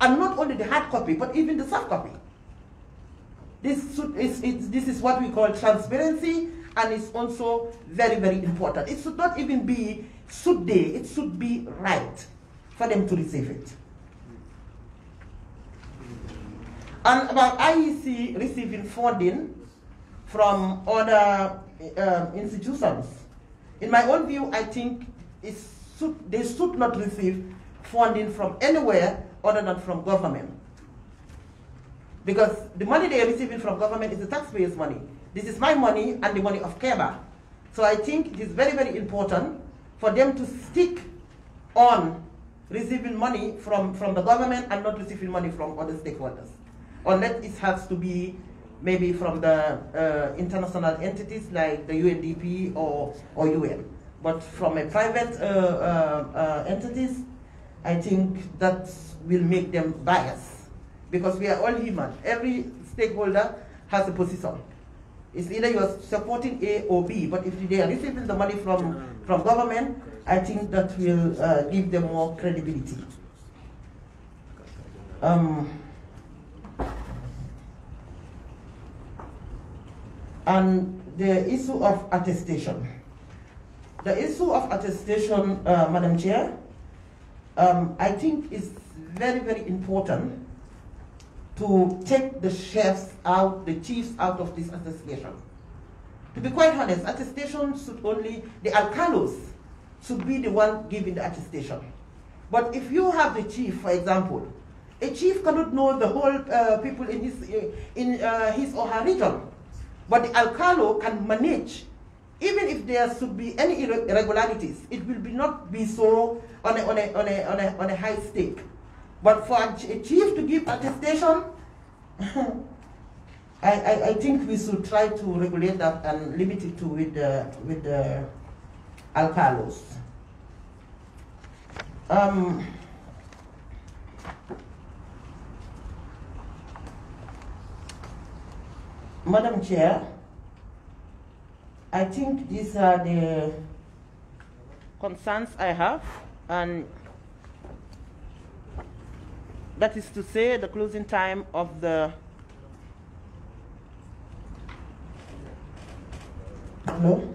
And not only the hard copy, but even the soft copy. This, is, this is what we call transparency, and it's also very, very important. It should not even be should they, it should be right for them to receive it. And about IEC receiving funding from other uh, institutions, in my own view, I think should, they should not receive funding from anywhere other than from government. Because the money they are receiving from government is the taxpayers' money. This is my money and the money of KEBA. So I think it is very, very important for them to stick on receiving money from, from the government and not receiving money from other stakeholders. Unless it has to be maybe from the uh, international entities like the UNDP or, or UN. But from a private uh, uh, uh, entities, I think that will make them biased because we are all human. Every stakeholder has a position. It's either you're supporting A or B, but if they are receiving the money from, from government, I think that will uh, give them more credibility. Um, and the issue of attestation. The issue of attestation, uh, Madam Chair, um, I think it's very, very important to take the chefs out, the chiefs out of this attestation. To be quite honest, attestation should only, the alcalos should be the one giving the attestation. But if you have the chief, for example, a chief cannot know the whole uh, people in his, uh, in, uh, his or her region. But the alcalo can manage, even if there should be any irregularities, it will be not be so on a, on a, on a, on a, on a high stake. But for a chief to give attestation, I, I, I, think we should try to regulate that and limit it to with the, with the alcalos. Um, Madam Chair, I think these are the concerns I have and that is to say, the closing time of the Hello?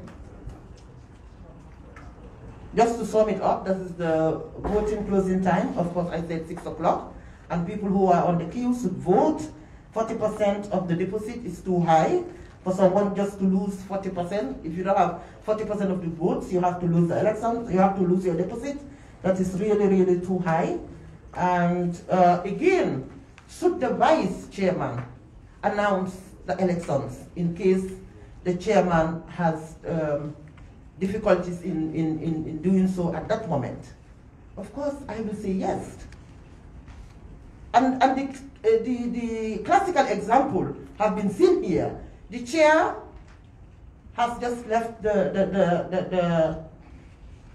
Just to sum it up, this is the voting closing time. Of course, I said 6 o'clock. And people who are on the queue should vote. 40% of the deposit is too high for someone just to lose 40%. If you don't have 40% of the votes, you have to lose the election, you have to lose your deposit. That is really, really too high. And uh, again, should the vice chairman announce the elections in case the chairman has um, difficulties in, in, in, in, doing so at that moment? Of course, I will say yes. And, and the, uh, the, the classical example have been seen here. The chair has just left the, the, the, the, the,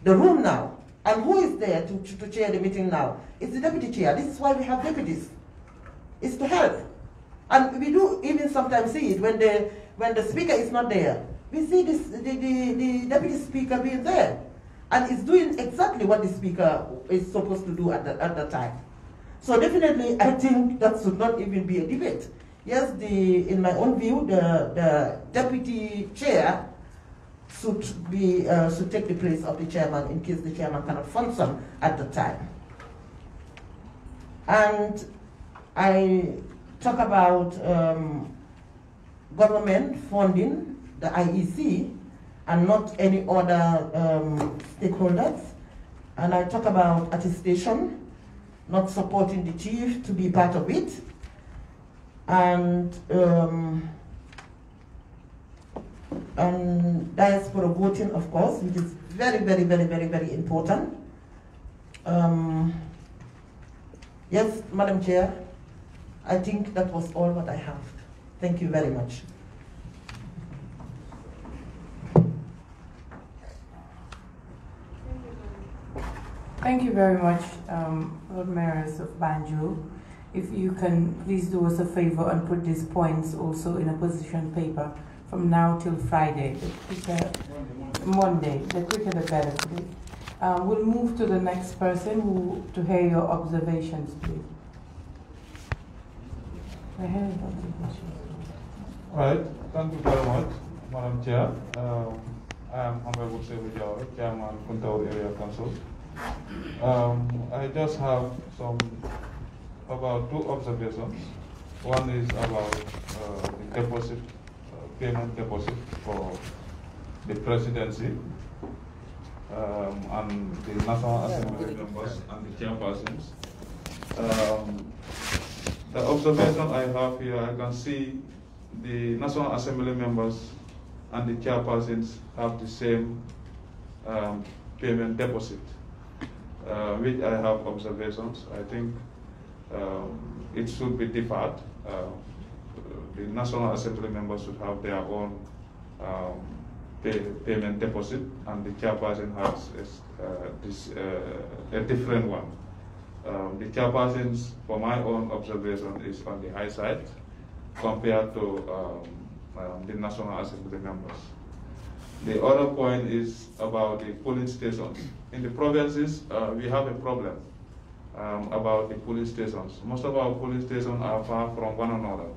the room now. And who is there to, to, to chair the meeting now? It's the deputy chair. This is why we have deputies. It's to help. And we do even sometimes see it when the, when the speaker is not there. We see this, the, the, the deputy speaker being there. And it's doing exactly what the speaker is supposed to do at the, at the time. So definitely, I think that should not even be a debate. Yes, the, in my own view, the, the deputy chair should be uh, should take the place of the chairman in case the chairman cannot function at the time. And I talk about um, government funding the IEC and not any other um, stakeholders. And I talk about attestation, not supporting the chief to be part of it. And um, and diaspora voting, of course, which is very, very, very, very, very important. Um, yes, Madam Chair, I think that was all what I have. Thank you very much. Thank you very much, um, Lord Mayors of Banjul. If you can please do us a favor and put these points also in a position paper from now till Friday, the quicker, Monday, the quicker the better. Uh, we'll move to the next person who, to hear your observations, please. I observations. Right, thank you very much, Madam Chair. Um, I am Honorable Sekou Chairman, Kuntaur Area Council. Um, I just have some, about two observations. One is about uh, the deposit, uh, payment deposit for the presidency um, and the National Assembly members and the chairpersons. Um, the observation I have here, I can see the National Assembly members and the chairpersons have the same um, payment deposit, uh, which I have observations. I think it should be deferred. Uh, the National Assembly members should have their own um, pay, payment deposit, and the chairperson has uh, this, uh, a different one. Um, the chairpersons, for my own observation, is on the high side compared to um, um, the National Assembly members. The other point is about the polling stations. In the provinces, uh, we have a problem um, about the police stations. Most of our police stations are far from one another.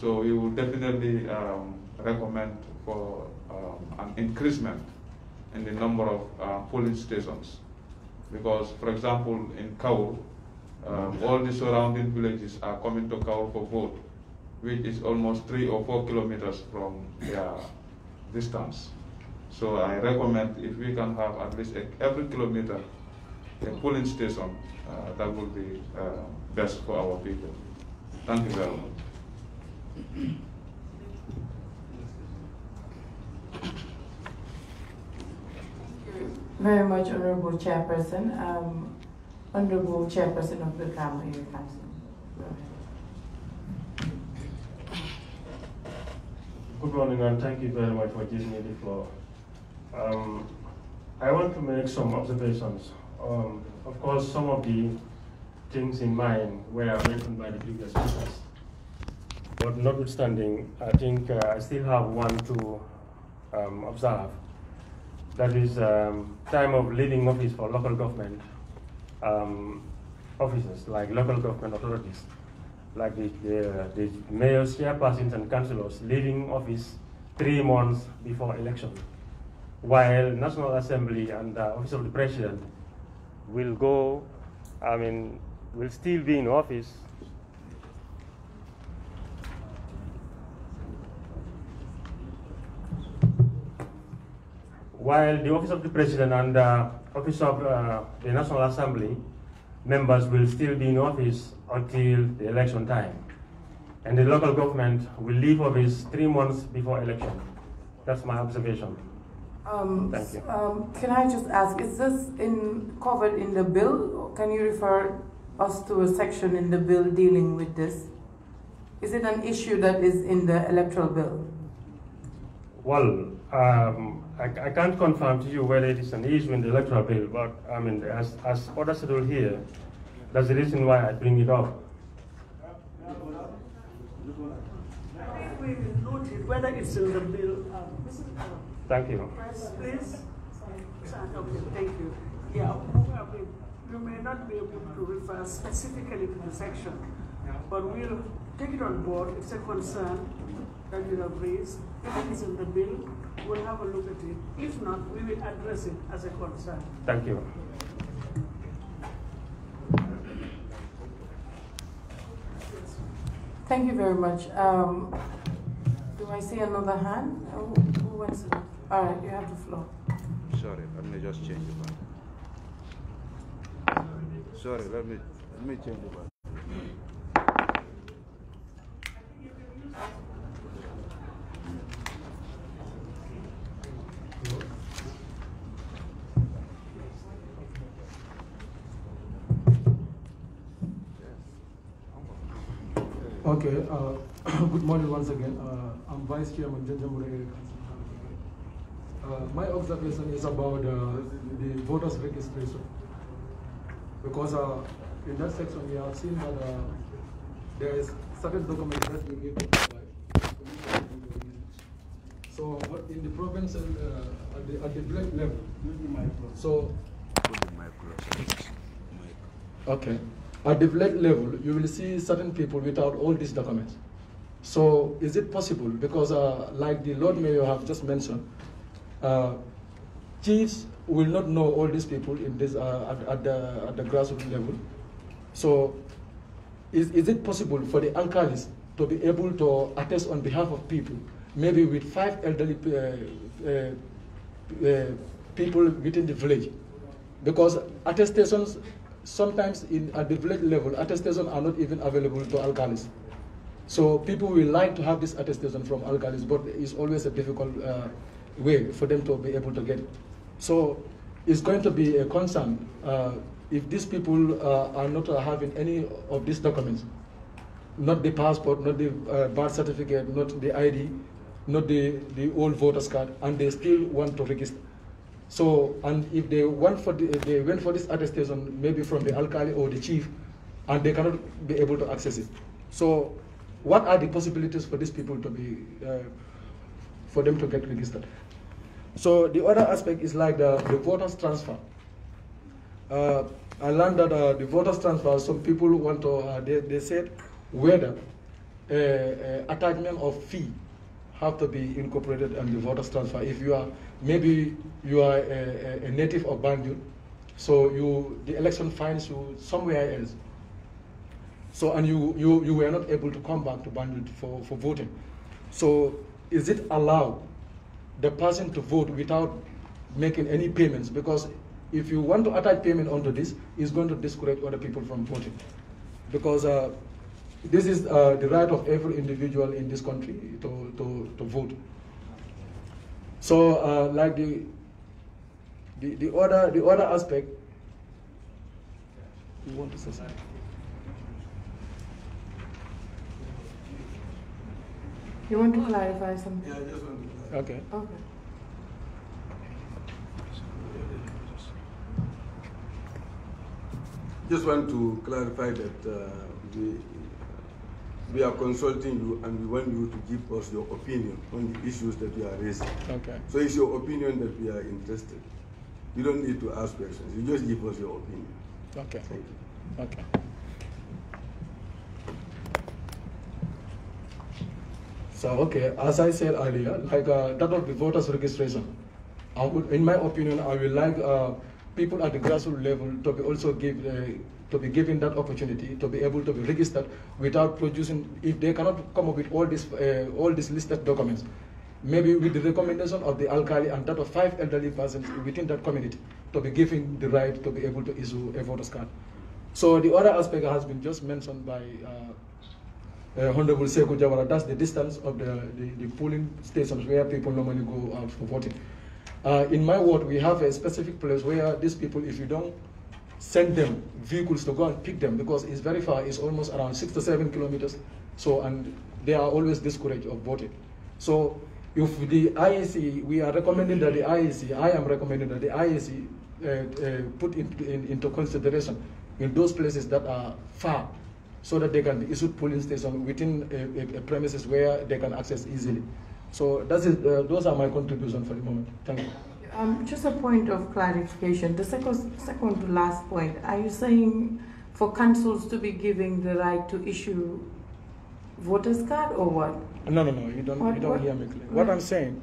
So we will definitely um, recommend for um, an increasement in the number of uh, polling stations. Because, for example, in Kaur, um, all the surrounding villages are coming to Kaur for vote which is almost three or four kilometers from their distance. So I recommend if we can have at least a, every kilometer a polling station, uh, that would be uh, best for our people. Thank you very much. Very much, Honorable Chairperson. Um, Honorable Chairperson of the Kamo Area Council. Good morning and thank you very much for giving me the floor. Um, I want to make some observations. Um, of course, some of the things in mind were mentioned by the previous speakers. But notwithstanding, I think uh, I still have one to um, observe. That is um, time of leaving office for local government um, officers, like local government authorities like the, the, the mayors, chairpersons, and councillors leaving office three months before election, while National Assembly and the Office of the President will go, I mean, will still be in office. While the Office of the President and the Office of uh, the National Assembly members will still be in office until the election time. And the local government will leave office three months before election. That's my observation. Um, Thank you. Um, can I just ask, is this in, covered in the bill? Can you refer us to a section in the bill dealing with this? Is it an issue that is in the electoral bill? Well, um, I, I can't confirm to you whether it is an issue in the electoral bill, but I mean, as, as others will here, that's the reason why I bring it up. I think we will note it, whether it's in the bill. uh, Mrs. uh, Thank you. Press, please. Okay, thank you. Yeah, we, you may not be able to refer specifically to the section, but we'll take it on board. It's a concern that you have raised. If it is in the bill, we'll have a look at it. If not, we will address it as a concern. Thank you. Thank you very much. Um, do I see another hand? Who, who wants to? All right, you have the floor. Sorry, let me just change the button. Sorry, let me let me change the button. Okay, uh, good morning once again. Uh, I'm Vice Chairman Janjanbureh Area Council. Uh, my observation is about uh, the voters registration. Because uh, in that section, we have seen that there is certain documents that we need to provide. So in the province and at the, at the black level, so Okay. At the village level, you will see certain people without all these documents. So is it possible, because uh, like the Lord Mayor have just mentioned, uh, chiefs will not know all these people in this, uh, at, at, the, at the grassroots level. So is, is it possible for the alcalis to be able to attest on behalf of people, maybe with five elderly uh, uh, uh, people within the village? Because attestations, sometimes in, at the village level, attestations are not even available to alcalis. So people will like to have this attestation from alcalis, but it's always a difficult uh, way for them to be able to get it. So it's going to be a concern uh, if these people uh, are not uh, having any of these documents, not the passport, not the uh, birth certificate, not the ID, not the, the old voter's card, and they still want to register. So, and if they want for the, they went for this attestation, maybe from the alkali or the chief, and they cannot be able to access it. So, what are the possibilities for these people to be, uh, for them to get registered? So the other aspect is like the, the voters transfer. Uh, I learned that uh, the voters transfer, some people want to, uh, they, they said whether uh, uh, attachment of fee have to be incorporated in the voters transfer. If you are, maybe you are a, a native of Banjul, so you, the election finds you somewhere else. So, and you, you, you were not able to come back to Banjul for, for voting. So, is it allowed the person to vote without making any payments? Because if you want to attach payment onto this, it's going to discourage other people from voting. Because uh, this is uh, the right of every individual in this country to, to, to vote. So, uh, like the, the, the, other, the other aspect, you want to say something? You want to clarify something? Yeah, I just want to. Okay. Okay. Just want to clarify that uh, we, we are consulting you and we want you to give us your opinion on the issues that you are raising. Okay. So it's your opinion that we are interested. You don't need to ask questions. You just give us your opinion. Okay. Thank you. Okay. So, okay, as I said earlier, like uh, that of the voters registration, I would, in my opinion, I would like uh, people at the grassroots level to be also give, uh, to be given that opportunity to be able to be registered without producing, if they cannot come up with all these, uh, all these listed documents, maybe with the recommendation of the alkali and that of five elderly persons within that community to be given the right to be able to issue a voter's card. So the other aspect has been just mentioned by uh, Honorable Sekou Jawara, that's the distance of the, the, the, polling stations where people normally go out for voting. Uh, in my ward, we have a specific place where these people, if you don't send them vehicles to go and pick them, because it's very far, it's almost around six to seven kilometers, so, and they are always discouraged of voting. So if the IEC, we are recommending that the IEC, I am recommending that the IEC uh, uh, put in, in, into consideration in those places that are far so that they can be issued polling station within a, a, a, premises where they can access easily. So that is, uh, those are my contributions for the moment. Thank you. Um, just a point of clarification. The second, second to last point, are you saying for councils to be giving the right to issue voters card or what? No, no, no, you don't, What- you don't what- hear me clearly. what? What I'm saying,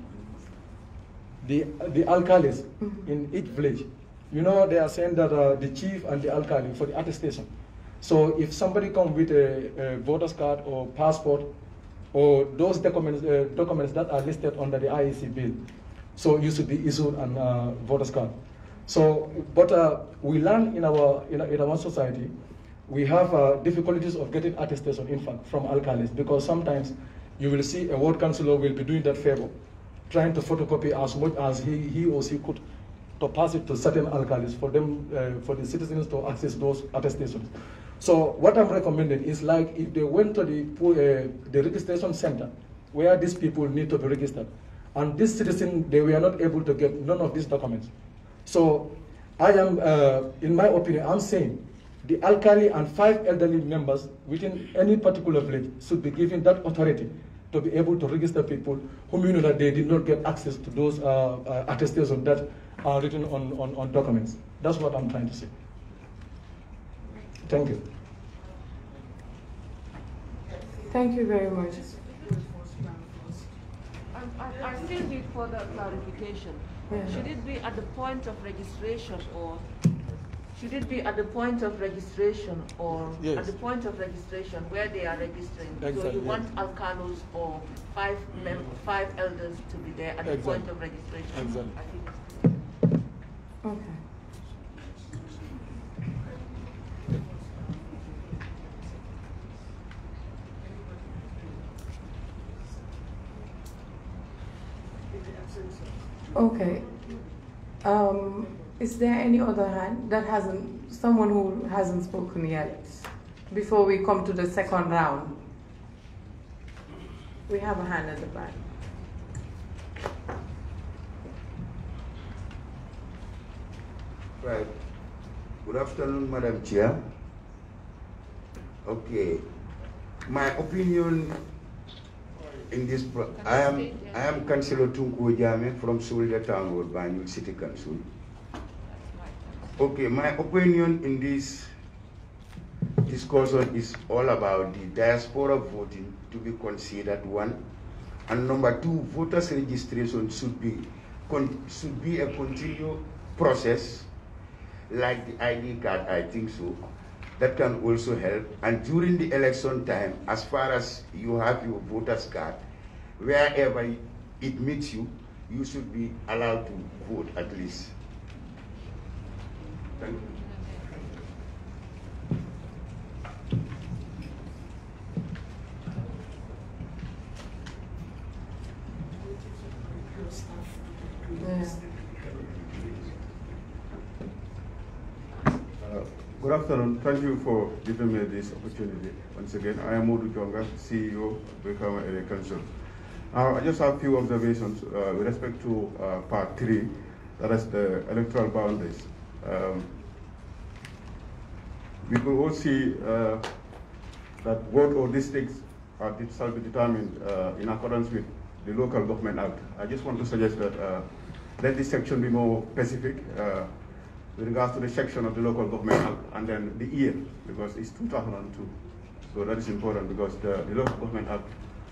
the, the alcalis Mhm. in each village, you know, they are saying that uh, the chief and the alcali for the attestation. So if somebody come with a, a voter's card or passport or those documents, uh, documents that are listed under the IEC bill, so you should be issued an uh, voter's card. So, but uh, we learn in our, in, in our society, we have uh, difficulties of getting attestation, in fact, from alcalis, because sometimes you will see a ward councillor will be doing that favor, trying to photocopy as much as he, he or she could to pass it to certain alcalis for them, uh, for the citizens to access those attestations. So what I'm recommending is like if they went to the, uh, the registration center where these people need to be registered, and this citizen, they were not able to get none of these documents. So I am, uh, in my opinion, I'm saying the alkali and five elderly members within any particular village should be given that authority to be able to register people whom you know that they did not get access to those uh, uh, attestations that are written on, on, on documents. That's what I'm trying to say. Thank you. Thank you very much. I, I, I still need further clarification. Yeah. Should it be at the point of registration or should it be at the point of registration or at the point of registration where they are registering? So you yes. want alcanos or five mem- five elders to be there at the Exactly. point of registration? Exactly. I think Okay. Okay. Um, is there any other hand that hasn't, someone who hasn't spoken yet before we come to the second round? We have a hand at the back. Right. Good afternoon, Madam Chair. Okay. My opinion in this, I am, I am Councillor Tunku Jame from Soldier Town Road, Banjul City Council. Okay, my opinion in this discussion is all about the diaspora voting to be considered one. And number two, voters registration should be, con- should be a continual process like the ID card, I think so. That can also help. And during the election time, as far as you have your voter's card, wherever it meets you, you should be allowed to vote at least. Thank you. Yeah. Uh, Good afternoon. Thank you for giving me this opportunity. Once again, I am Modu Jonga, CEO of Brikama Area Council. Now, I just have a few observations uh, with respect to uh, part three, that is the electoral boundaries. Um, we could all see uh, that ward or districts are, shall be determined uh, in accordance with the local government act. I just want to suggest that uh, let this section be more specific uh, with regards to the section of the local government act and then the year because it's 2002. So that is important because the, the local government act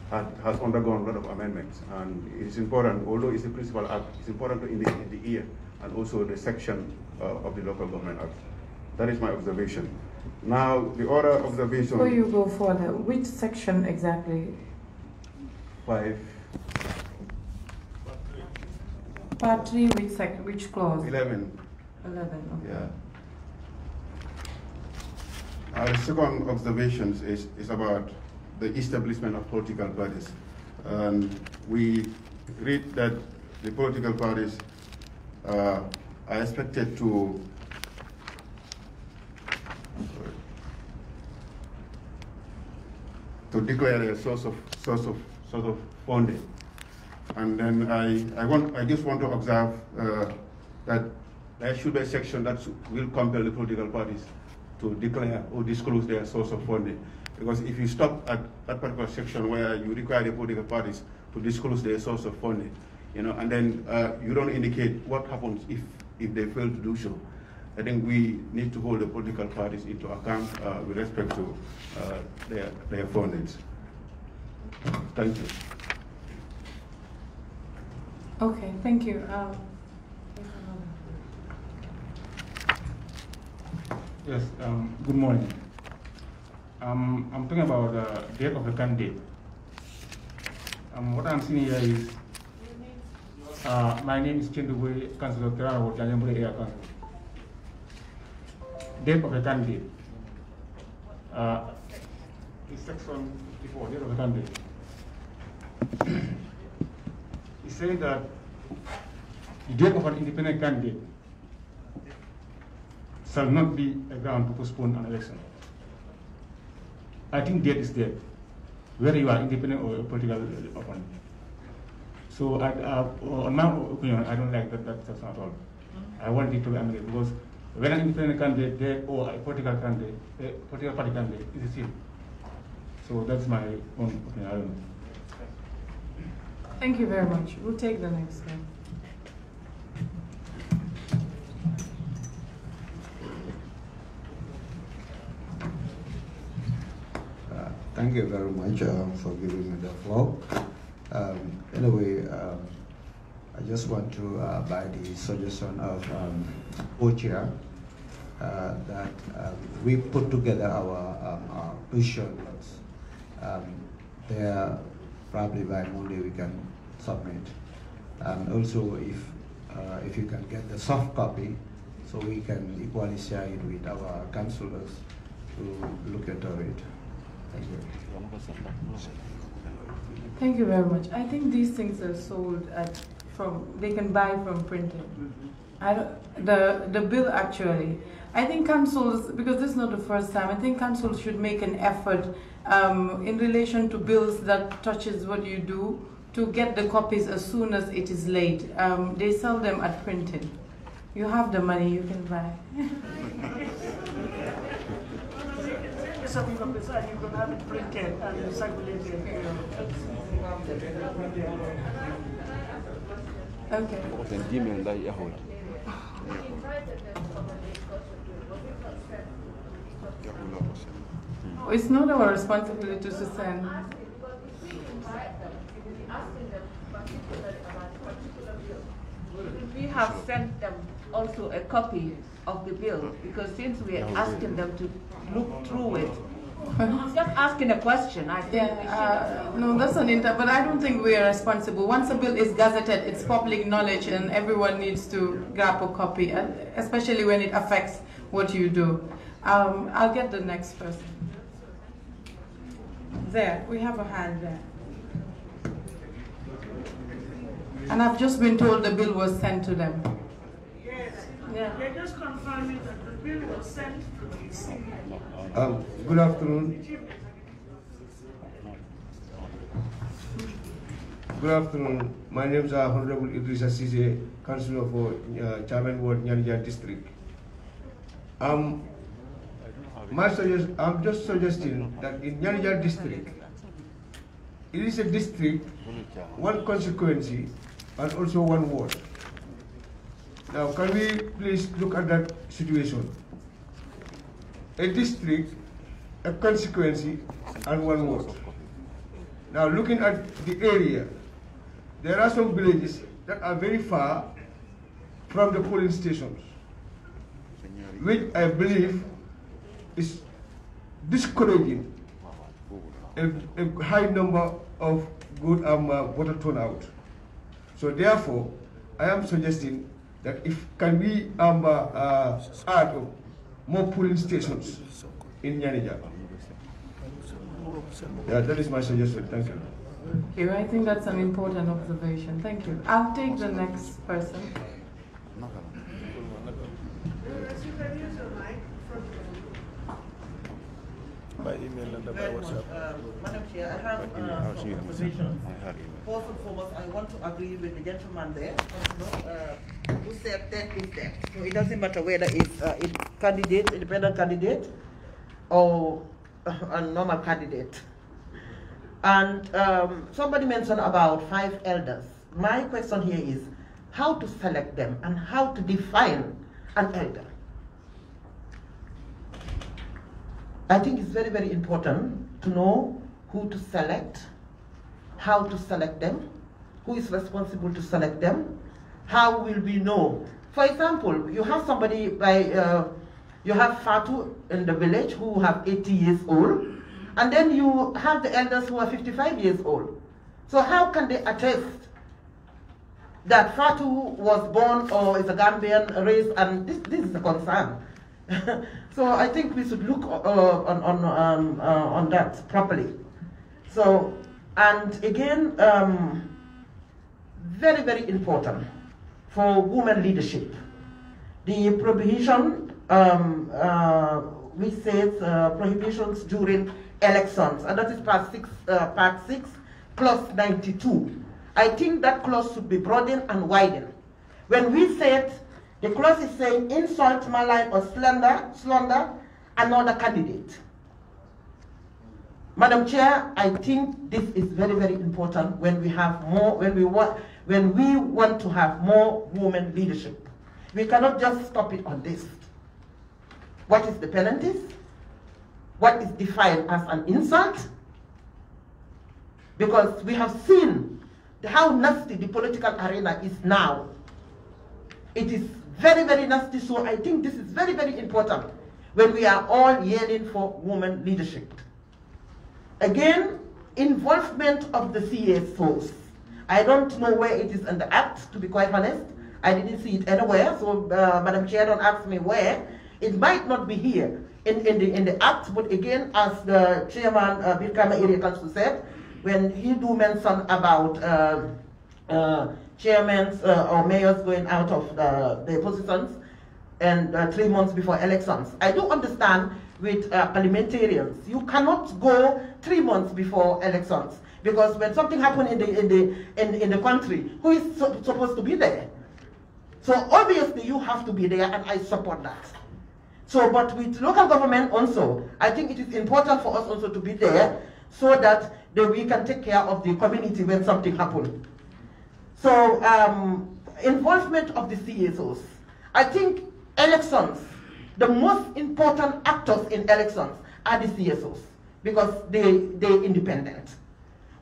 had, has undergone a lot of amendments and it is important, although it's the principal act, it's important to indicate the year and also the section uh, of the local government act. That is my observation. Now, the other observation. Before you go further, which section exactly? Five, Part three, which sec, which clause? 11, okay. yeah. Our second observation is, is about the establishment of political parties. And we read that the political parties uh, are expected to to declare a source of source of source of funding. And then I, I want I just want to observe uh, that there should be a section that will compel the political parties to declare or disclose their source of funding. Because if you stop at that particular section where you require the political parties to disclose their source of funding, you know, and then uh, you don't indicate what happens if, if they fail to do so, I think we need to hold the political parties into account uh, with respect to uh, their, their fundings. Thank you. Okay, thank you. Um, Yes, um, good morning. Um, I'm talking about the date of the candidate. Um, what I'm seeing here is, uh, my name is Chinduwe, Councillor Kerala, Janjanbureh Area Council. Date of the candidate. Uh, is section 54, date of the candidate. It's saying that the date of an independent candidate shall not be a ground to postpone an election. I think date is dead, whether you are independent or political opponent. So, I, uh, on my opinion, I don't like that, that at all. I want it to be amended because when an independent candidate dead or a political candidate, a political party candidate is the same. So that's my own opinion. Thank you very much. We'll take the next one. Thank you very much um, for giving me the floor. Um, anyway, um, I just want to, uh, by the suggestion of um, co-chair, uh, that um, we put together our, um, our. Um, there, probably by Monday we can submit. And also, if uh, if you can get the soft copy, so we can equally share it with our councillors to look into it. Thank you. Very much. I think these things are sold at from they can buy from printed. I don't, the the bill actually. I think councils because this is not the first time. I think councils should make an effort um, in relation to bills that touches what you do to get the copies as soon as it is laid. Um, they sell them at printing. You have the money, you can buy. Some copies and you can have it printed and circulated. Okay. It's not our responsibility to send. We have sent them also a copy of the bill, because since we are asking them to look through it, just asking a question, I think Yeah, uh, no, that's an inter, but I don't think we are responsible. Once a bill is gazetted, it's public knowledge and everyone needs to grab a copy, especially when it affects what you do. Um, I'll get the next person. There, we have a hand there. And I've just been told the bill was sent to them. Yes. Yeah. They're just confirming that the bill was sent to the city. Um, good afternoon. Good afternoon. My name is uh, Honorable Idrissa Sise, Councillor for uh, Chairman Ward, Nyanjan District. Um, my suggest, I'm just suggesting that in Nyanjan District, it is a district, one constituency, and also one ward. Now, can we please look at that situation? A district, a constituency, and one ward. Now, looking at the area, there are some villages that are very far from the polling stations, which I believe is discouraging a, a high number of good um, uh, voter turnout. So therefore, I am suggesting that if can we um, uh, uh, add more polling stations in Yanija. Yeah, that is my suggestion. Thank you. Thank you. I think that's an important observation. Thank you. I'll take the next person. Yes, you can use your mic from by email and by WhatsApp. Uh, Madam Chair, I have uh, some observations. First and foremost, I want to agree with the gentleman there, uh, who said that is that. So it doesn't matter whether it's uh, a candidate, independent candidate, or a normal candidate. And um, somebody mentioned about five elders. My question here is how to select them and how to define an elder. I think it's very, very important to know who to select, how to select them, who is responsible to select them, how will we know? For example, you have somebody by, uh, you have Fatu in the village who have 80 years old, and then you have the elders who are 55 years old. So how can they attest that Fatu was born or is a Gambian race, and this, this is a concern. so I think we should look uh, on, on, um, uh, on that properly. So, and again, um, very, very important for women leadership. The prohibition, um, uh, we said uh, prohibitions during elections, and that is part six, uh, part six, clause 92. I think that clause should be broadened and widened. When we said the clause is saying insult, malign, or slander, slander another candidate. Madam Chair, I think this is very, very important when we have more, when we want, when we want to have more women leadership. We cannot just stop it on this. What is the penalties? What is defined as an insult? Because we have seen how nasty the political arena is now. It is very, very nasty. So I think this is very, very important when we are all yearning for women leadership. Again, involvement of the CSOs. I don't know where it is in the act, to be quite honest. I didn't see it anywhere, so uh, Madam Chair, don't ask me where. It might not be here in, in, the, in the act, but again, as the chairman, uh, Brikama Area Council said, when he do mention about uh, uh, chairmen uh, or mayors going out of the, their positions and uh, three months before elections. I do understand with uh, parliamentarians, you cannot go three months before elections because when something happens in the in the in, in the country, who is supposed to be there? So obviously you have to be there, and I support that. So, but with local government also, I think it is important for us also to be there so that that we can take care of the community when something happens. So um, involvement of the CSOs. I think elections, the most important actors in elections are the CSOs because they, they're independent.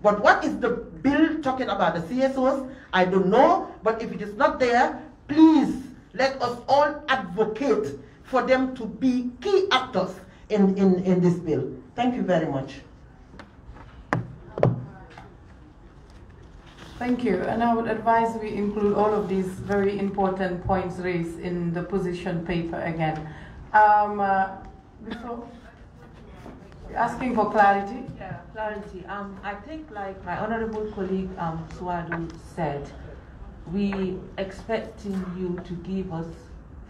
But what is the bill talking about the CSOs? I don't know, but if it is not there, please let us all advocate for them to be key actors in, in, in this bill. Thank you very much. Thank you, and I would advise we include all of these very important points raised in the position paper again. Um, uh, before asking for clarity. Yeah, clarity. Um, I think, like my honourable colleague um, Swadu said, we expecting you to give us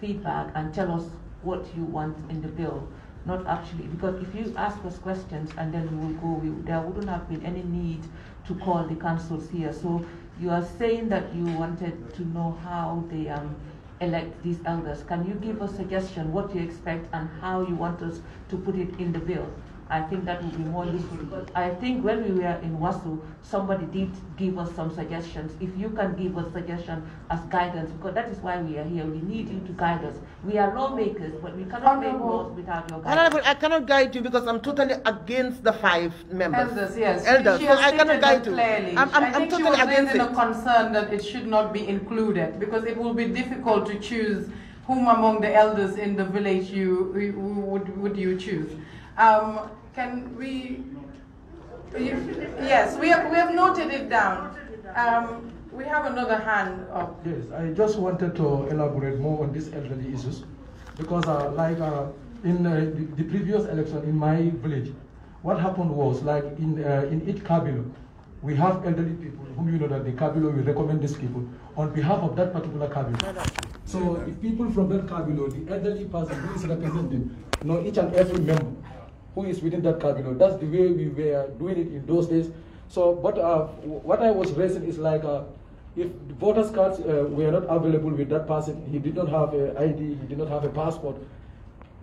feedback and tell us what you want in the bill, not actually because if you ask us questions and then we will go, we, there wouldn't have been any need to call the councils here. So you are saying that you wanted to know how they um, elect these elders. Can you give us a suggestion what you expect and how you want us to put it in the bill? I think that would be more useful. But I think when we were in WASU, somebody did give us some suggestions. If you can give us suggestions as guidance, because that is why we are here. We need you to guide us. We are lawmakers, but we cannot make laws without your guidance. Honorable, I cannot guide you because I'm totally against the five members. Elders, yes. Elders, She so has I cannot guide you. Clearly. I'm, I'm, I I'm think she totally was against raising it. a concern that it should not be included because it will be difficult to choose whom among the elders in the village you, you would would you choose. Um, can we? you- yes, we have we have noted it down. Um, we have another hand up. Yes, I just wanted to elaborate more on these elderly issues because, uh, like uh, in uh, the, the previous election in my village, what happened was like in uh, in each kabilo, we have elderly people whom you know that the kabilo will recommend these people on behalf of that particular kabilo. So the people from that kabilo, the elderly person who is representing, know each and every member who is within that kabilo. That's the way we were doing it in those days. So, but uh, what I was raising is like, uh, if the voters cards uh, were not available with that person, he did not have an ID, he did not have a passport.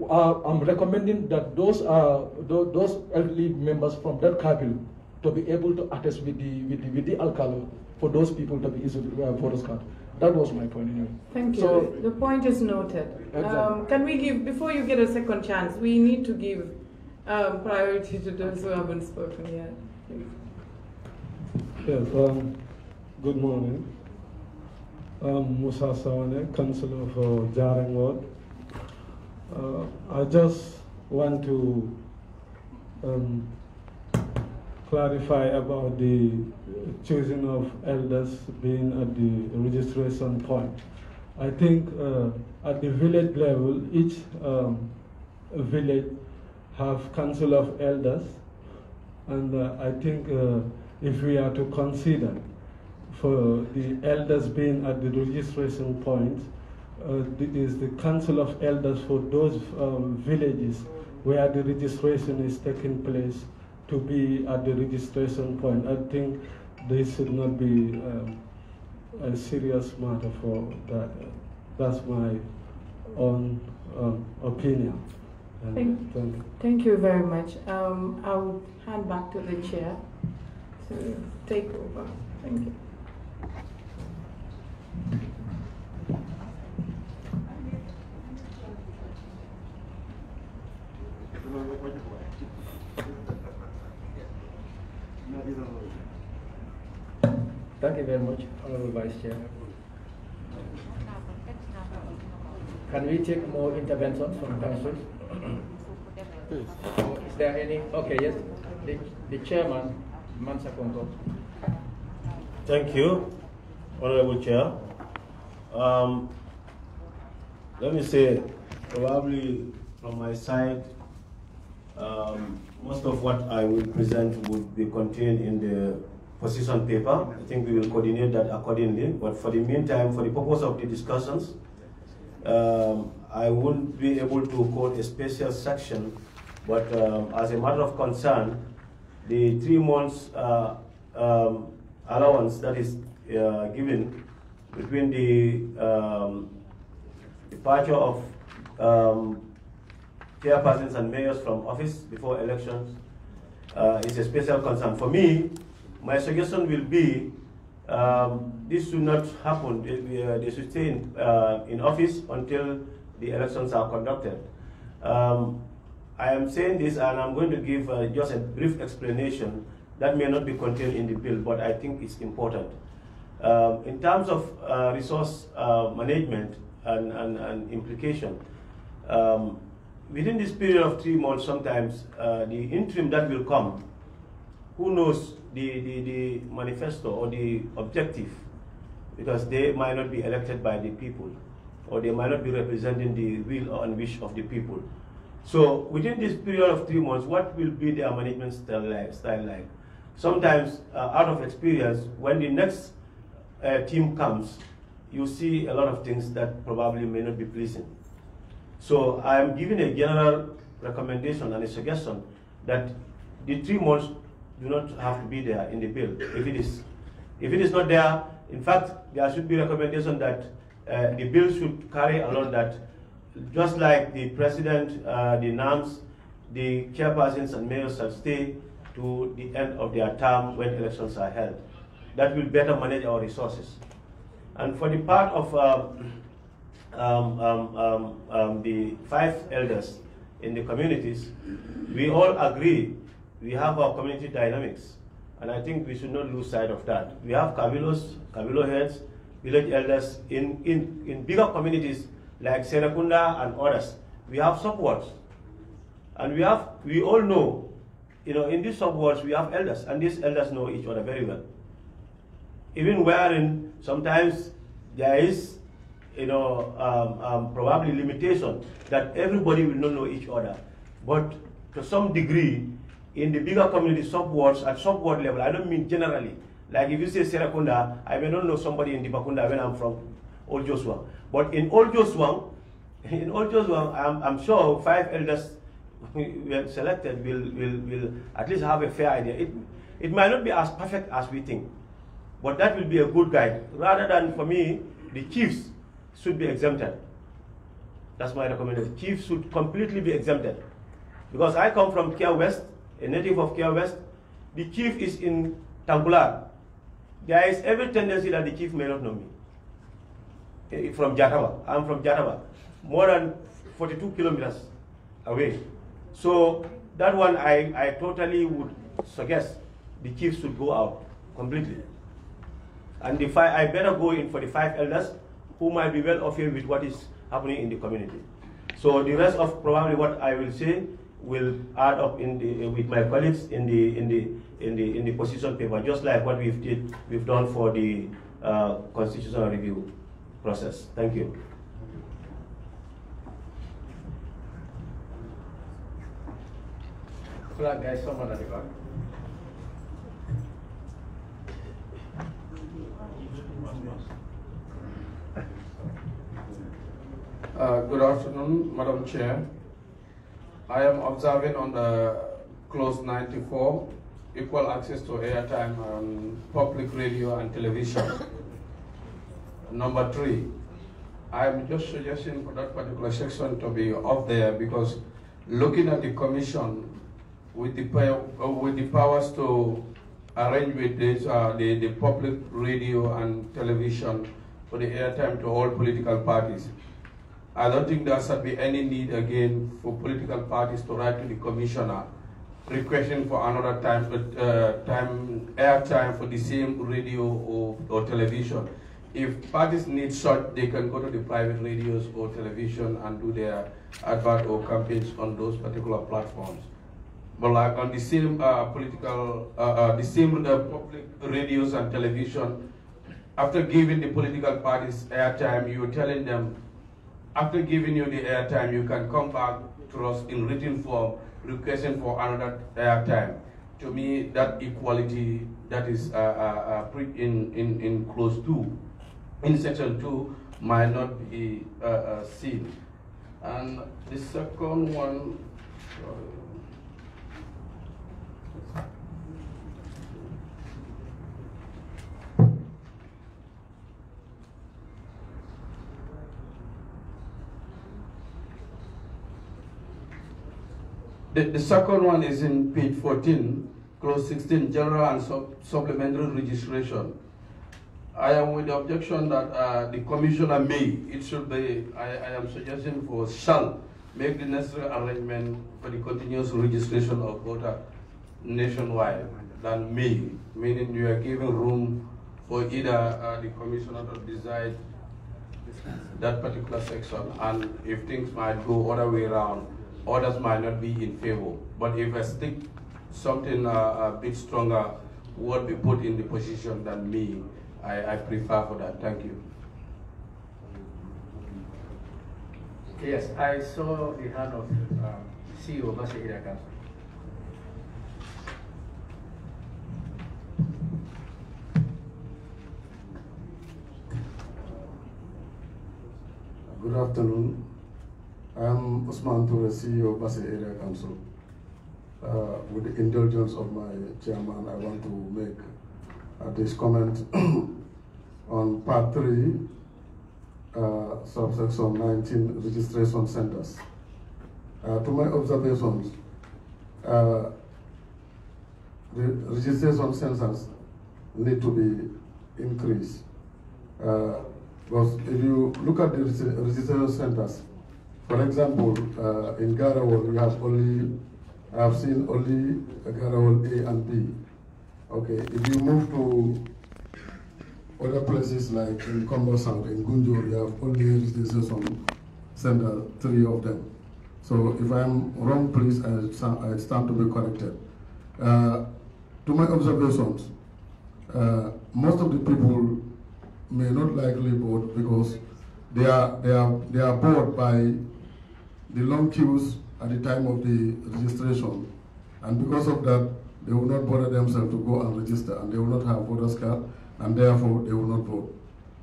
Uh, I'm recommending that those uh, tho- those elderly members from that kabilo to be able to attest with the with the, with the alcalo for those people to be issued uh, voters card. That was my point anyway. Thank you. So, the point is noted. Exactly. Um, can we give, before you get a second chance, we need to give um, priority to those who haven't spoken yet. Yes, um, good morning. I'm Musa Sawane, Councillor for Jarang Ward. Uh, I just want to um, clarify about the choosing of elders being at the registration point. I think uh, at the village level, each um, village have council of elders, and uh, I think uh, if we are to consider for the elders being at the registration point, uh, is the council of elders for those um, villages where the registration is taking place to be at the registration point. I think this should not be um, a serious matter for that. That's my own um, opinion. Thank- thank you. Thank you very much. Um, I'll hand back to the chair to take over. Thank you. Thank you very much, Honorable Vice Chair. Can we take more interventions from council? Or is there any? Okay, yes. The, the chairman, Mansakonko. Thank you, Honorable Chair. Um, let me say, probably from my side, um, most of what I will present would be contained in the position paper. I think we will coordinate that accordingly. But for the meantime, for the purpose of the discussions, um, I won't be able to quote a special section, but um, as a matter of concern, the three months uh, um, allowance that is uh, given between the um, departure of um, chairpersons and mayors from office before elections uh, is a special concern. For me, my suggestion will be um, this should not happen. They, uh, they should stay in, uh, in, office until the elections are conducted. Um, I am saying this and I'm going to give uh, just a brief explanation that may not be contained in the bill, but I think it's important. Um, in terms of uh, resource uh, management and, and, and implication, um, within this period of three months, sometimes the interim that will come, who knows the, the, the manifesto or the objective, because they might not be elected by the people, or they might not be representing the will and wish of the people. So within this period of three months, what will be their management style like? Style like? Sometimes, uh, out of experience, when the next uh, team comes, you see a lot of things that probably may not be pleasing. So I am giving a general recommendation and a suggestion that the three months do not have to be there in the bill. If it is, if it is not there, in fact, there should be recommendation that uh, the bill should carry along that, just like the president, uh, the NAMs, the chairpersons and mayors shall stay to the end of their term when elections are held. That will better manage our resources. And for the part of uh, um, um, um, um, the five elders in the communities, we all agree we have our community dynamics. And I think we should not lose sight of that. We have Kabilos, Kabilo heads, village elders in, in, in bigger communities like Serrekunda and others. We have subwards. And we have, we all know, you know, in these subwards we have elders, and these elders know each other very well. Even wherein sometimes there is you know, um, um, probably limitation that everybody will not know each other. But to some degree, in the bigger community sub-wards, at sub-ward level, I don't mean generally. Like if you say Serrekunda, I may not know somebody in Dippakunda when I'm from Old Jeshwang. But in Old Jeshwang, in Old Jeshwang, I'm, I'm sure five elders have selected will, will, will at least have a fair idea. It, it might not be as perfect as we think, but that will be a good guide. Rather than, for me, the chiefs should be exempted. That's my recommendation. Chiefs should completely be exempted. Because I come from Kiang West, a native of Kiang West. The chief is in Tangular. There is every tendency that the chief may not know me. Eh, from Jatawa. I'm from Jatawa. More than 42 kilometers away. So that one I, I totally would suggest the chief should go out completely. And the five, I better go in for the five elders who might be well off with what is happening in the community. So the rest of probably what I will say will add up in the, with my colleagues in the in the in the in the position paper, just like what we've did we've done for the uh, constitutional review process. Thank you. Flag guys, someone at the back. Uh, good afternoon, Madam Chair. I am observing on the clause 94, equal access to airtime on public radio and television. Number three, I'm just suggesting for that particular section to be up there because looking at the commission with the, uh, with the powers to arrange with this, uh, the, the public radio and television for the airtime to all political parties. I don't think there should be any need again for political parties to write to the commissioner requesting for another time, uh, time airtime for the same radio or, or television. If parties need such, they can go to the private radios or television and do their advert or campaigns on those particular platforms. But like on the same uh, political, uh, uh, the same uh, public radios and television, after giving the political parties airtime, you're telling them, after giving you the airtime, you can come back to us in written form requesting for another airtime. To me, that equality that is uh, uh, uh, in, in, in clause 2, in section 2, might not be uh, uh, seen. And the second one, The, the second one is in page 14, clause 16, general and sub supplementary registration. I am with the objection that uh, the commissioner may, it should be, I, I am suggesting for shall make the necessary arrangement for the continuous registration of voter nationwide than may, meaning you are giving room for either uh, the commissioner to decide that particular section and if things might go other way around, others might not be in favor. But if I stick something uh, a bit stronger, would be put in the position than me, I, I prefer for that. Thank you. Yes, I saw the hand of um, CEO Basse Area Good afternoon. I'm Usman Toure, CEO of Basse Area Council. Uh, with the indulgence of my chairman, I want to make uh, this comment on part three, uh, subsection 19, registration centers. Uh, to my observations, uh, the registration centers need to be increased. Uh, because if you look at the registration centers, for example, uh, in Garawal, we have only, I have seen only Garawal A and B. Okay, if you move to other places like in Kombo South, in Gunjur, you have only registration center, three of them. So if I'm wrong, please, I I stand to be corrected. Uh, to my observations, uh, most of the people may not likely vote because they are, they are, they are bored by the long queues at the time of the registration. And because of that, they will not bother themselves to go and register and they will not have voters card and therefore they will not vote.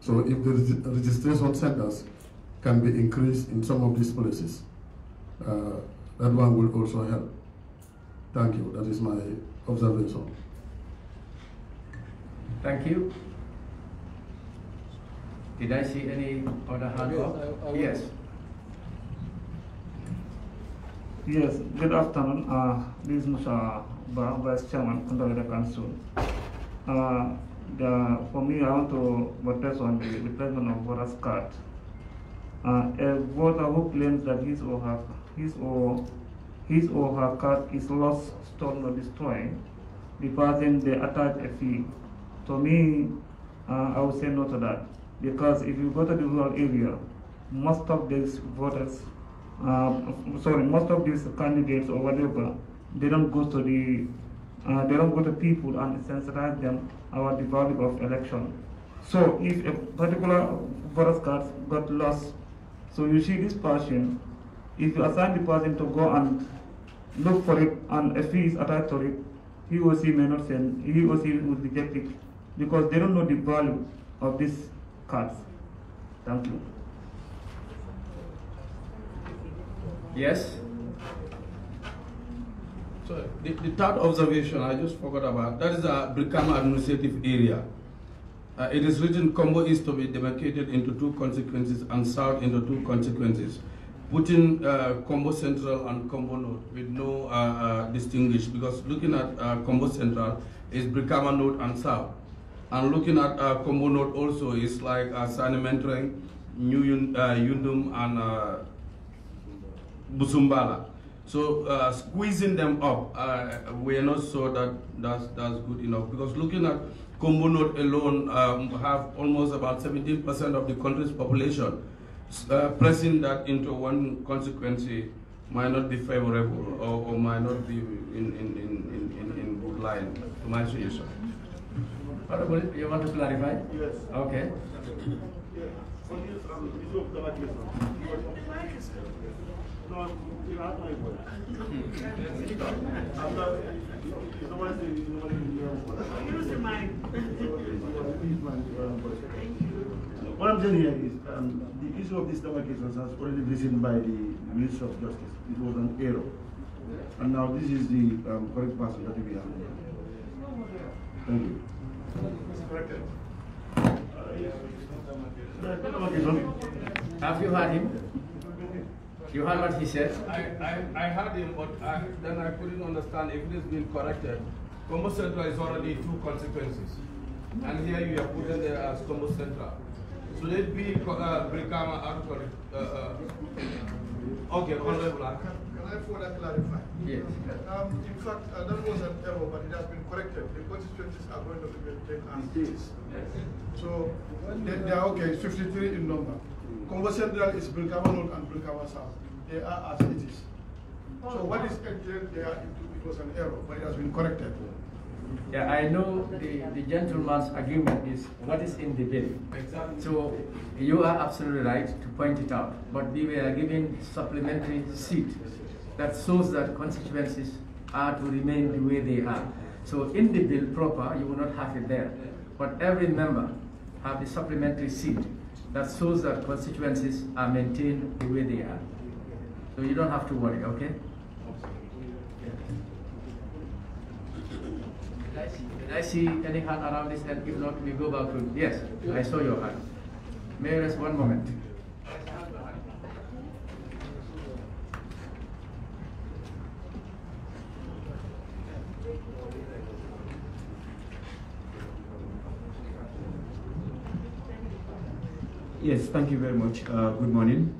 So if the reg registration centers can be increased in some of these places, uh, that one will also help. Thank you. That is my observation. Thank you. Did I see any other hand Yes, up? I- I will- Yes. Yes, good afternoon. Uh, this is Musa Ba, Vice Chairman, Kundalida Council. Uh, the, for me, I want to protest on the replacement of voters card. Uh, a voter who claims that his or her his or his or her card is lost, stolen, or destroyed, the person they attach a fee. To me, uh, I would say no to that because if you go to the rural area, most of these voters uh, sorry, most of these candidates or whatever, they don't go to the, uh, they don't go to people and sensitize them about the value of election. So if a particular voter's card got lost, so you see this person, if you assign the person to go and look for it and if he is attached to it, he or she may not send, he or she will reject it because they don't know the value of these cards. Thank you. Yes? So the, the third observation I just forgot about, that is a Brikama administrative area. Uh, it is written Kombo is to be demarcated into two consequences and South into two consequences, putting uh, Kombo Central and Kombo North with no uh, uh, distinguish because looking at uh, Kombo Central is Brikama North and South. And looking at uh, Combo North also is like uh, Sani Mentoring, New Yun, Yundum and Busumbala. So uh, squeezing them up, uh, we are not sure that that's, that's good enough because looking at Kombo North alone um, have almost about 17% of the country's population. Uh, pressing that into one constituency might not be favorable or, or might not be in, in, in, in, in good line to my suggestion. Honorable, you want to clarify? Yes. Okay. What I'm saying here is um, the issue of these demarcations has already been seen by the Minister of Justice. It was an error. And now this is the um, correct person that we have. Thank you. Have you heard him? You heard what he said? I, I, I heard him, but I, then I couldn't understand if it is being corrected. Kombo Central is already two consequences. And here you are putting there as Kombo Central. Should it be uh, Brikama Arcori? Uh, uh, okay, Honorable Arca. Can I further clarify? Yes. Um, in fact, uh, that was an error, but it has been corrected. The constituencies are going to be maintained as is. So they, they are okay, 53 in number. Kombo Central is Brikama North and Brikama South. They are as it is. So oh. what is entailed there, it, it was an error, but it has been corrected. Yeah, I know the, the gentleman's agreement is what is in the bill. Exactly. So you are absolutely right to point it out, but we were given supplementary seat that shows that constituencies are to remain the way they are. So in the bill proper, you will not have it there, but every member have the supplementary seat that shows that constituencies are maintained the way they are. So you don't have to worry, okay? Did I see, did I see any hand around this head? If not, we go back to, yes, I saw your hand. May I Mayoress, one moment. Yes, thank you very much. Uh, good morning.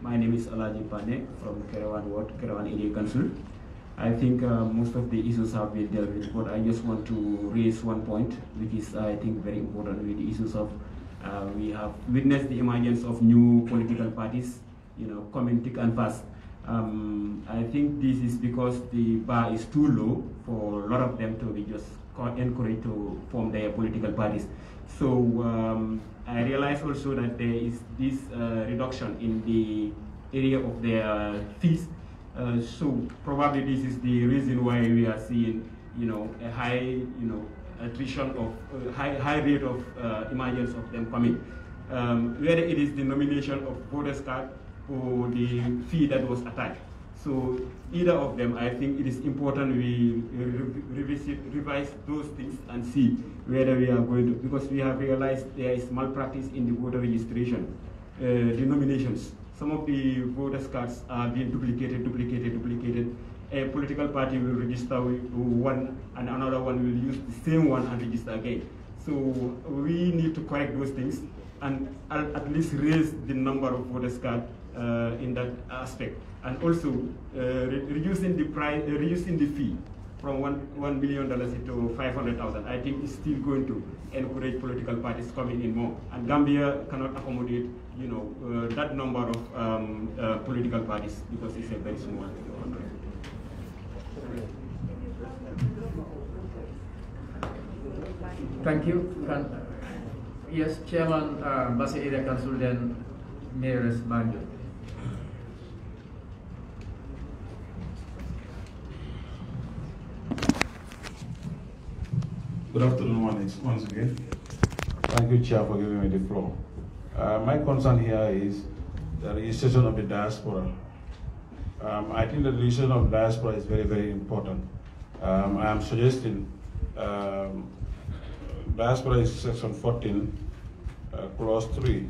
My name is Alaji Pane from Kerewan Ward, Kerewan Area Council. I think uh, most of the issues have been dealt with, but I just want to raise one point, which is I think very important with the issues of uh, we have witnessed the emergence of new political parties, you know, coming thick and fast. Um, I think this is because the bar is too low for a lot of them to be just encouraged to form their political parties. So um, I realize also that there is this uh, reduction in the area of their fees. Uh, so probably this is the reason why we are seeing, you know, a high, you know, attrition of uh, high high rate of uh, emergence of them coming. Um, whether it is the nomination of voters card or the fee that was attached. So either of them, I think it is important we revisit, revise those things and see whether we are going to, because we have realized there is malpractice in the voter registration, uh. Some of the voters cards are being duplicated, duplicated, duplicated. A political party will register one and another one will use the same one and register again. So we need to correct those things and at least raise the number of voters cards uh, in that aspect, and also uh, re reducing the price, uh, reducing the fee from one one million dollars to five hundred thousand. I think is still going to encourage political parties coming in more, and Gambia cannot accommodate, you know, that number of um, political parties because it's a very small country. Thank you. Can, yes, Chairman uh, Basse Council then Mayoress Banjul. Good afternoon once, once again. Thank you, Chair, for giving me the floor. Uh, my concern here is the registration of the diaspora. Um, I think the registration of diaspora is very, very important. Um, I am suggesting um, diaspora is section 14, uh, clause 3.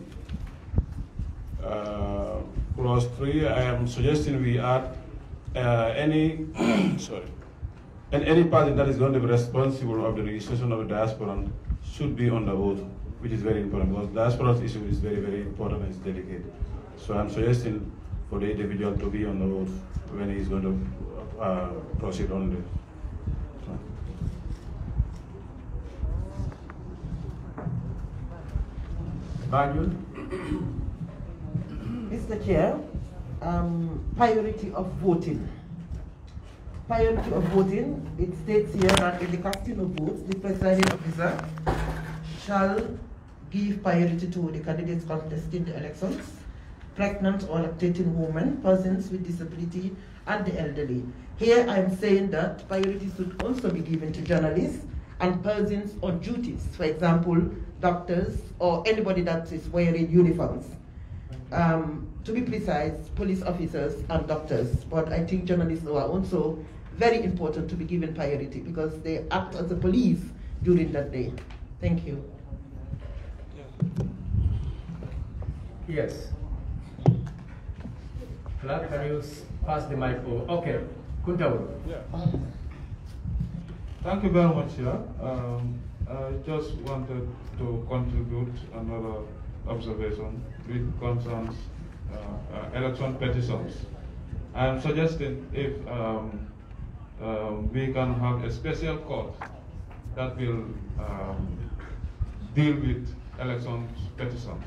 Uh, clause 3, I am suggesting we add uh, any, sorry, and any party that is going to be responsible of the registration of the diaspora should be on the vote, which is very important because diaspora issue is very, very important and it's delicate. So I'm suggesting for the individual to be on the road when he's going to uh, proceed on the. Mr. Chair, um, priority of voting. Priority of voting, it states here that in the casting of votes, the presiding officer shall give priority to the candidates contesting the elections, pregnant or lactating women, persons with disability, and the elderly. Here I'm saying that priority should also be given to journalists and persons on duties, for example, doctors or anybody that is wearing uniforms. Um, to be precise, police officers and doctors, but I think journalists are also very important to be given priority because they act as the police during that day. Thank you. Yes. Clark, can you pass the mic over? Okay, Kuntaur. Thank you very much, yeah. Um, I just wanted to contribute another observation which concerns uh, uh, election petitions. I'm suggesting if um, we can have a special court that will um, deal with election petitions.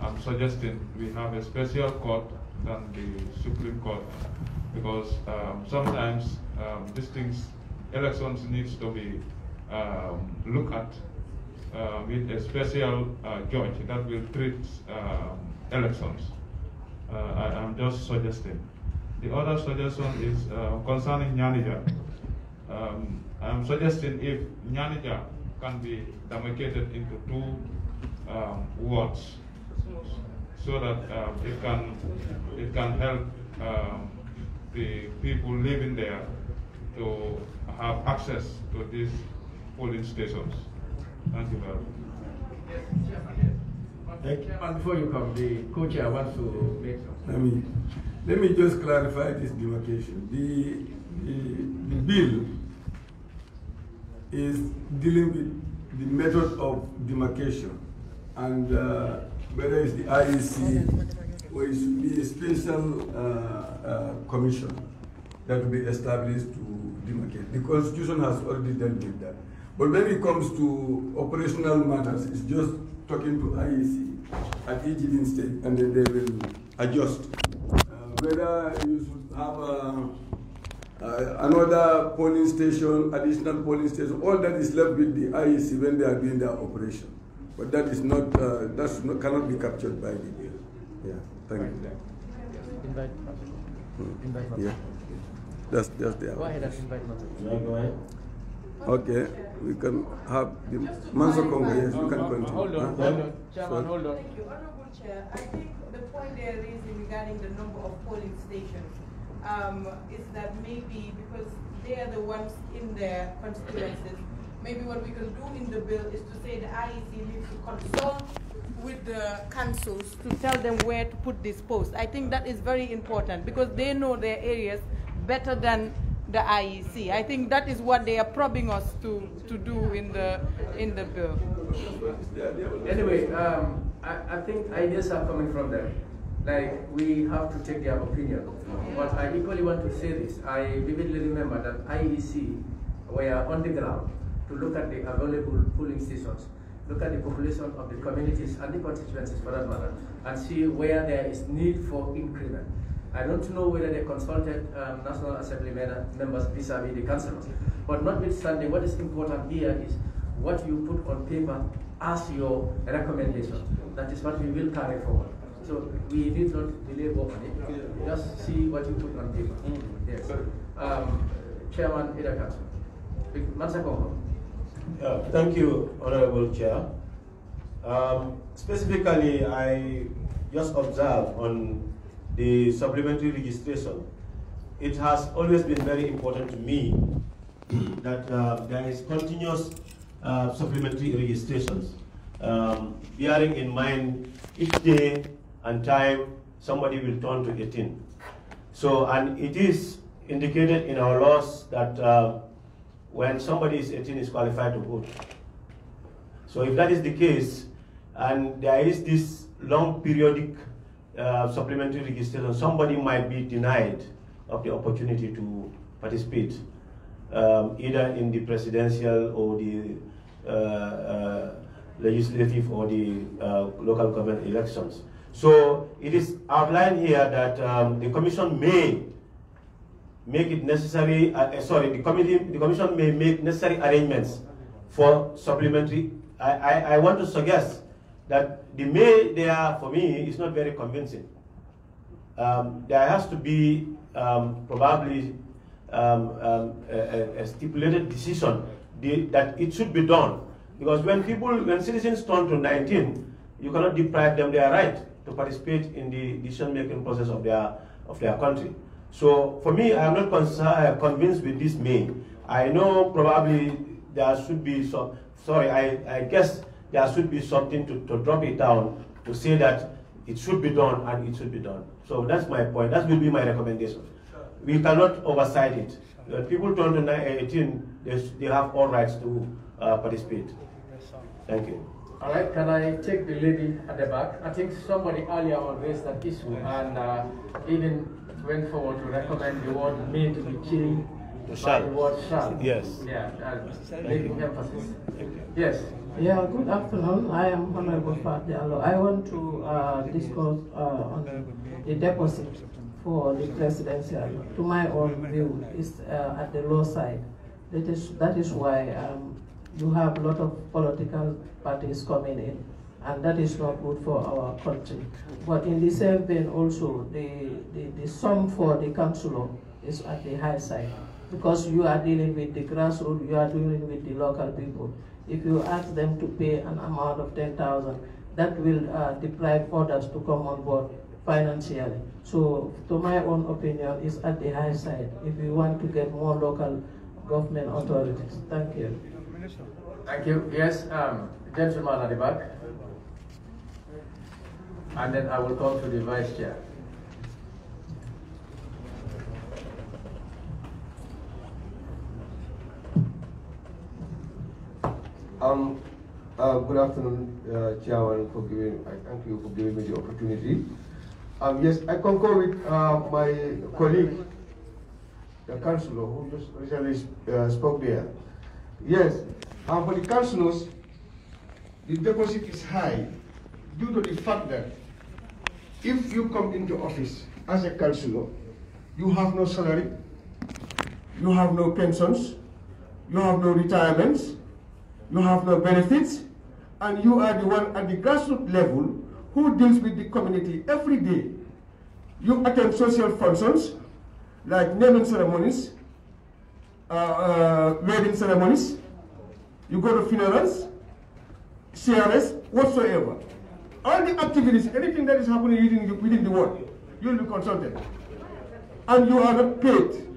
I'm suggesting we have a special court than the Supreme Court because um, sometimes um, these things, elections needs to be um, looked at uh, with a special uh, judge that will treat um, elections. Uh, I am just suggesting. The other suggestion is uh, concerning Nyanija. Um, I'm suggesting if Nyanija can be demarcated into two um, wards so that um, it can it can help um, the people living there to have access to these polling stations. Thank you very much. Chairman, before you come, the co-chair wants to make Let me, let me just clarify this demarcation. The, the, the bill is dealing with the method of demarcation and uh, whether it's the IEC or it should be a special uh, uh, commission that will be established to demarcate. The constitution has already dealt with that. But when it comes to operational matters, it's just talking to IEC at each given state and then they will adjust. Whether you should have a, uh, another polling station, additional polling station, all that is left with the IEC when they are doing their operation. But that is not, uh, that not, cannot be captured by the bill. Yeah, thank you. Invite. Hmm. Invite Yeah, that's, that's the. Go ahead and invite Master. Yeah, go ahead. Okay, we can have the Mansakonko, yes, we can continue. Hold on, Huh? hold on. Chairman, hold on. Chair. I think the point they're raising regarding the number of polling stations um, is that maybe because they are the ones in their constituencies, maybe what we can do in the bill is to say the IEC needs to consult with the councils to tell them where to put this post. I think that is very important because they know their areas better than the IEC. I think that is what they are probing us to, to do in the in the bill. Anyway, um, I, I think ideas are coming from them. Like, we have to take their opinion. But I equally want to say this. I vividly remember that IEC were on the ground to look at the available polling stations, look at the population of the communities and the constituencies for that matter, and see where there is need for increment. I don't know whether they consulted um, National Assembly members vis-a-vis the councillors, but notwithstanding, what is important here is what you put on paper as your recommendation. That is what we will carry forward. So we need not delay work on it. Just see what you put on paper. Yes. Um, Chairman Ida Council. Mansakonko. Yeah, thank you, Honorable Chair. Um, specifically, I just observed on the supplementary registration. It has always been very important to me that uh, there is continuous uh, supplementary registrations, um, bearing in mind each day and time somebody will turn to 18. So, and it is indicated in our laws that uh, when somebody is 18 is qualified to vote. So if that is the case, and there is this long periodic uh, supplementary registration, somebody might be denied of the opportunity to participate, um, either in the presidential or the legislative or the uh, local government elections. So it is outlined here that um, the commission may make it necessary, uh, sorry, the, committee, the commission may make necessary arrangements for supplementary. I, I, I want to suggest that the may there for me is not very convincing. Um, there has to be um, probably um, um a, a, stipulated decision the, that it should be done. Because when people, when citizens turn to 19, you cannot deprive them their right to participate in the decision-making process of their, of their country. So for me, I am not uh, convinced with this May. I know probably there should be some, sorry, I, I guess there should be something to, to drop it down to say that it should be done and it should be done. So that's my point. That will be my recommendation. We cannot oversight it. When people turn to 18, they, they have all rights to uh, participate. Thank you. All right, can I take the lady at the back? I think somebody earlier on raised that issue and uh, even went forward to recommend the word may to be changed to shall. the word shall. Yes. Yeah, uh, making emphasis. Yes. Yeah, good afternoon. I am Honorable Fat Diallo. I want to uh, discuss uh, on the deposit for the presidential. To my own view, is uh, at the low side. That is, that is why um, you have a lot of political parties coming in and that is not good for our country. But in the same vein also, the, the, the sum for the councillor is at the high side because you are dealing with the grassroots, you are dealing with the local people. If you ask them to pay an amount of 10,000, that will uh, deprive others to come on board financially. So to my own opinion, it's at the high side if we want to get more local government authorities. Thank you. Thank you. Yes, um, gentleman at the back and then I will come to the vice chair. Um, uh, good afternoon, uh, Chairman, for giving, I thank you for giving me the opportunity. Um, yes, I concur with uh, my colleague, the councillor who just recently uh, spoke there. Yes, um, for the councillors, the deposit is high due to the fact that if you come into office as a councillor, you have no salary, you have no pensions, you have no retirements, you have no benefits, and you are the one at the grassroots level who deals with the community every day. You attend social functions like naming ceremonies, uh, uh, wedding ceremonies, you go to funerals, CRS, whatsoever all the activities, anything that is happening within the, within the world, you will be consulted. And you are not paid.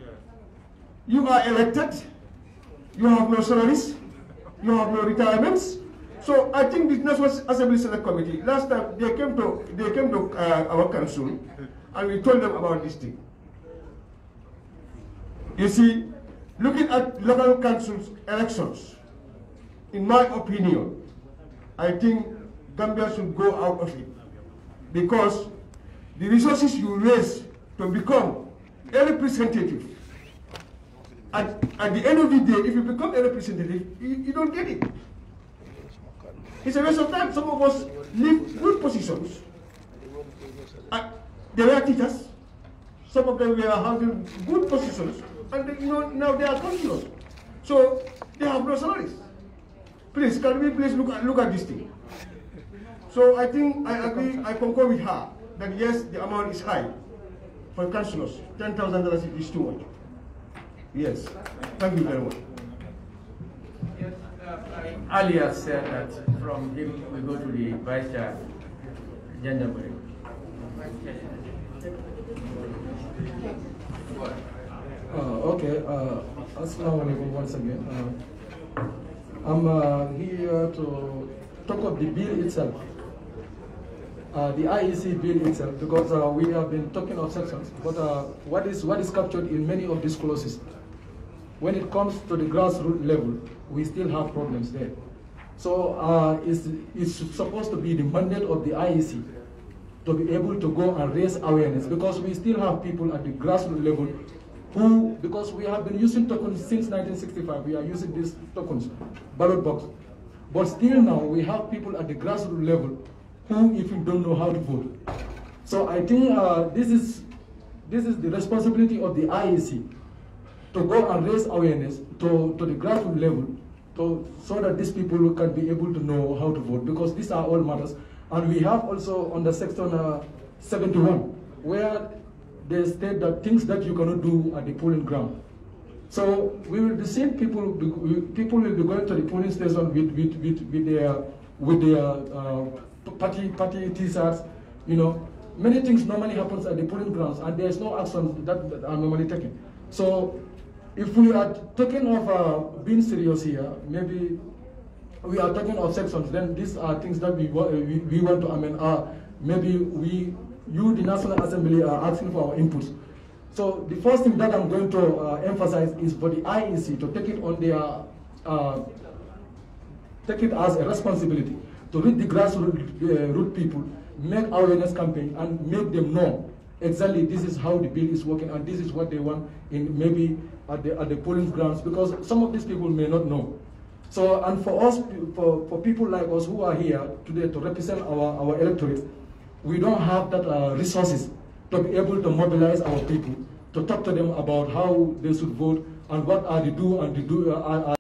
You are elected. You have no salaries. You have no retirements. So I think the National Assembly Select Committee, last time they came to, they came to uh, our council and we told them about this thing. You see, looking at local councils elections, in my opinion, I think Gambia should go out of it. Because the resources you raise to become a representative, at, at the end of the day, if you become a representative, you, you don't get it. It's a waste of time. Some of us leave good positions. Uh, they were teachers. Some of them were having good positions. And they, you know, now they are councillors. So they have no salaries. Please, can we please look at, look at this thing? So I think I agree, I concur with her that yes, the amount is high for councillors. $10,000 is too much. Yes. Thank you very much. Yes, earlier said that from him we go to the vice chair, gender Uh, okay, uh, Assalamu once again. Uh, I'm uh, here to talk of the bill itself. Uh, the IEC bill itself because uh, we have been talking of sections, but uh, what is what is captured in many of these clauses, when it comes to the grassroots level, we still have problems there. So uh, it's, it's supposed to be the mandate of the IEC to be able to go and raise awareness because we still have people at the grassroots level who, because we have been using tokens since 1965, we are using these tokens, ballot box. But still now, we have people at the grassroots level who even don't know how to vote. So I think uh, this is this is the responsibility of the IEC to go and raise awareness to, to the grassroots level to, so that these people can be able to know how to vote because these are all matters. And we have also on the section uh, 71 where they state that things that you cannot do at the polling ground. So we will be seeing people, people will be going to the polling station with, with, with, with their, with their uh, party, party t-shirts, you know. Many things normally happens at the polling grounds and there's no action that, that are normally taken. So if we are talking of uh, being serious here, maybe we are talking of sections, then these are things that we, we, we want to amend. Uh, maybe we, you, the National Assembly, are asking for our input. So the first thing that I'm going to uh, emphasize is for the IEC to take it on their, uh, take it as a responsibility to reach the grassroots uh, people, make awareness campaign, and make them know exactly this is how the bill is working and this is what they want in maybe at the, at the polling grounds because some of these people may not know. So, and for us, for, for people like us who are here today to represent our, our electorate, we don't have that uh, resources to be able to mobilize our people, to talk to them about how they should vote and what are the do and the do, uh, are,